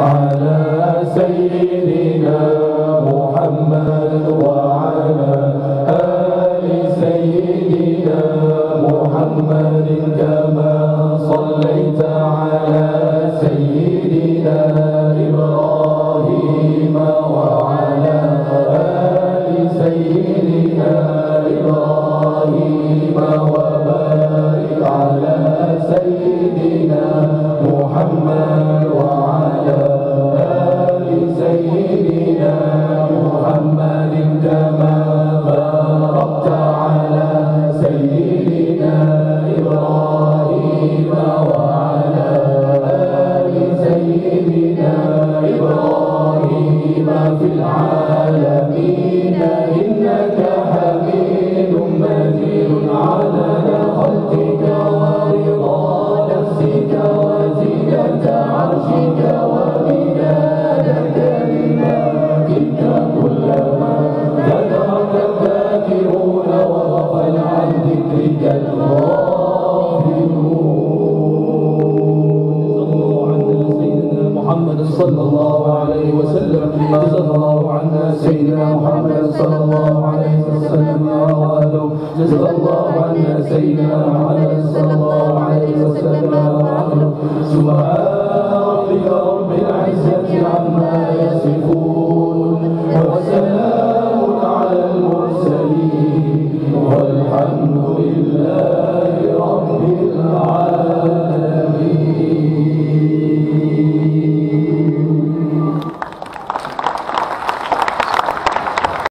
على سيدنا محمد وعلى آل سيدنا محمد كما صليت على العالمين إنك حميد مجيد عدد خلقك ورضا نفسك وزينة عرشك ومداد كلماتك كلما ذكرك الذاكرون وغفل عن ذكرك الغافلون. صلى الله عليه وسلم صلى الله عنا سيدنا محمد صلى الله عليه وسلم وآله جزا الله عنا سيدنا محمد صلى الله عليه وسلم وآله سبحان ربك رب العزة عما يصفون.